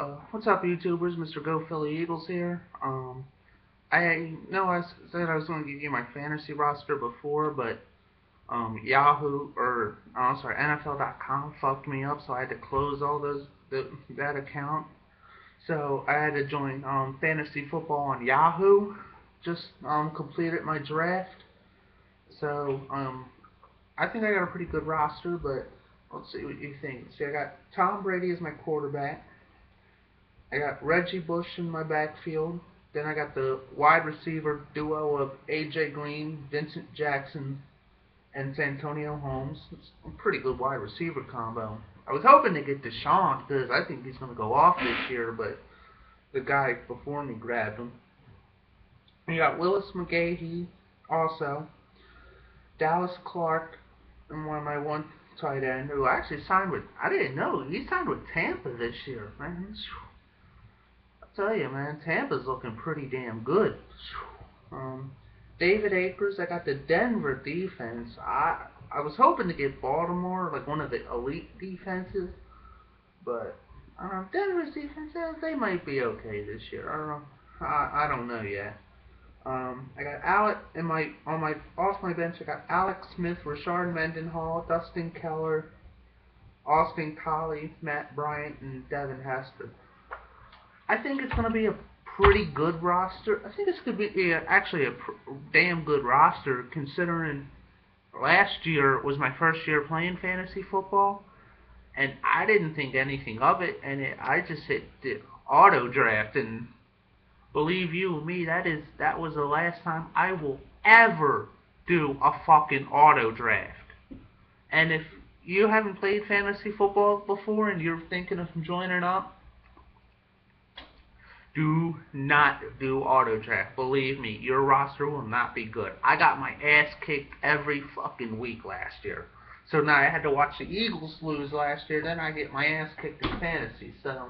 Uh, what's up, YouTubers? Mr. Go Philly Eagles here. Um, I know I said I was going to give you my fantasy roster before, but um, Yahoo or oh, I'm sorry, NFL.com fucked me up, so I had to close all those the, that account. So I had to join um, fantasy football on Yahoo. Just um, completed my draft. So um, I think I got a pretty good roster, but let's see what you think. See, I got Tom Brady as my quarterback. I got Reggie Bush in my backfield. Then I got the wide receiver duo of AJ Green, Vincent Jackson, and Santonio Holmes. It's a pretty good wide receiver combo. I was hoping to get DeSean because I think he's going to go off this year, but the guy before me grabbed him. You got Willis McGahee also. Dallas Clark, and one of my one tight end who actually signed with. I didn't know he signed with Tampa this year, man. Tell you, man, Tampa's looking pretty damn good. Um, David Akers, I got the Denver defense. I I was hoping to get Baltimore, like one of the elite defenses, but I don't know. Denver's defense, eh, they might be okay this year. I don't know. I I don't know yet. Um, I got Alec in my on my off my bench. I got Alex Smith, Rashard Mendenhall, Dustin Keller, Austin Collie, Matt Bryant, and Devin Hester. I think it's going to be a pretty good roster. I think it's to be actually a pr- damn good roster considering last year was my first year playing fantasy football, and I didn't think anything of it, and it, I just hit the auto draft and believe you me, that is that was the last time I will ever do a fucking auto draft. And if you haven't played fantasy football before and you're thinking of joining up, do not do auto draft. Believe me, your roster will not be good. I got my ass kicked every fucking week last year. So now I had to watch the Eagles lose last year, then I get my ass kicked in fantasy. So,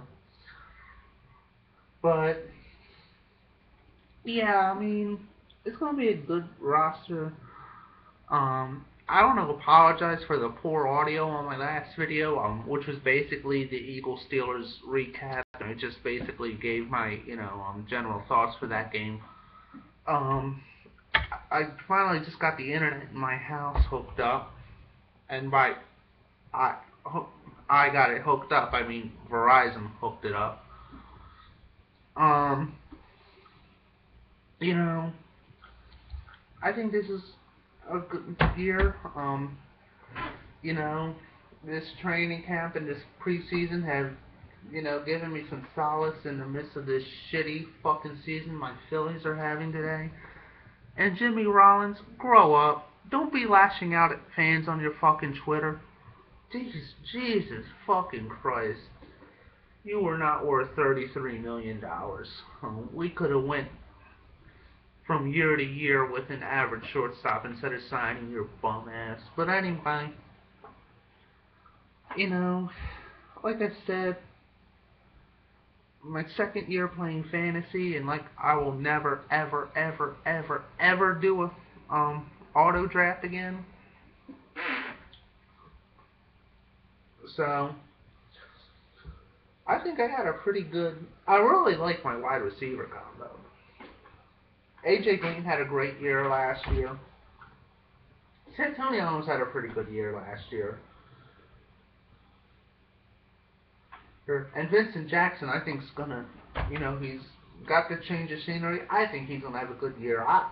but yeah, I mean, it's gonna be a good roster. Um, I want to apologize for the poor audio on my last video, um, which was basically the Eagles Steelers recap. It just basically gave my, you know, um, general thoughts for that game. Um, I finally just got the internet in my house hooked up, and by I I got it hooked up, I mean Verizon hooked it up. Um, you know, I think this is a good year. Um, you know, this training camp and this preseason have, you know, giving me some solace in the midst of this shitty fucking season my Phillies are having today. And Jimmy Rollins, grow up. Don't be lashing out at fans on your fucking Twitter. Jesus, Jesus fucking Christ. You were not worth $33 million. We could have went from year to year with an average shortstop instead of signing your bum ass. But anyway, you know, like I said, my second year playing fantasy, and like I will never, ever, ever, ever, ever do a um auto draft again. So I think I had a pretty good. I really like my wide receiver combo. AJ Green had a great year last year. Santonio almost had a pretty good year last year. And Vincent Jackson, I think, is gonna, you know, he's got the change of scenery. I think he's gonna have a good year. I,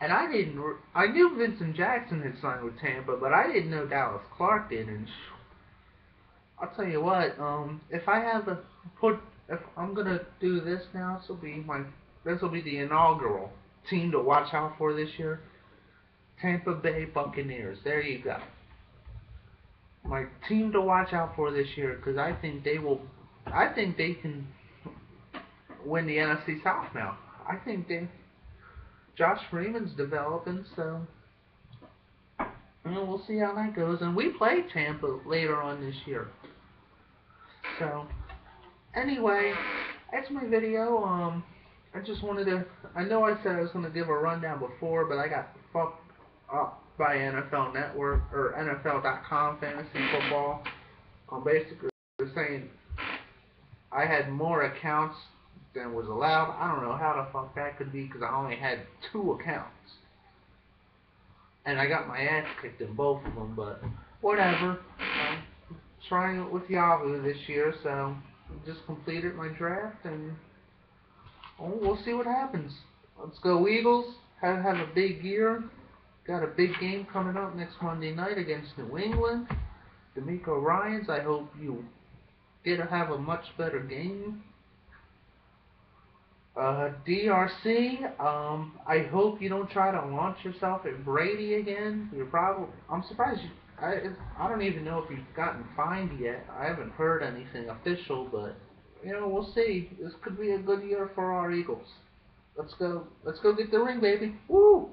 and I didn't, I knew Vincent Jackson had signed with Tampa, but I didn't know Dallas Clark did. And I'll tell you what, um, if I have a put, if I'm gonna do this now, this will be my this will be the inaugural team to watch out for this year. Tampa Bay Buccaneers. There you go. My team to watch out for this year because I think they will. I think they can win the NFC South now. I think they. Josh Freeman's developing, so you know, we'll see how that goes. And we play Tampa later on this year. So anyway, that's my video. Um. I just wanted to. I know I said I was going to give a rundown before, but I got fucked up by NFL Network or NFL.com fantasy football. I'm basically saying I had more accounts than was allowed. I don't know how the fuck that could be because I only had two accounts. And I got my ass kicked in both of them, but whatever. I'm trying it with Yahoo this year, so just completed my draft and oh, we'll see what happens. Let's go Eagles. Have have a big year. Got a big game coming up next Monday night against New England. DeMeco Ryans, I hope you to have a much better game. Uh, DRC, um, I hope you don't try to launch yourself at Brady again. You're probably, I'm surprised you, I, I don't even know if you've gotten fined yet. I haven't heard anything official, but, you know, we'll see. This could be a good year for our Eagles. Let's go, let's go get the ring, baby. Woo!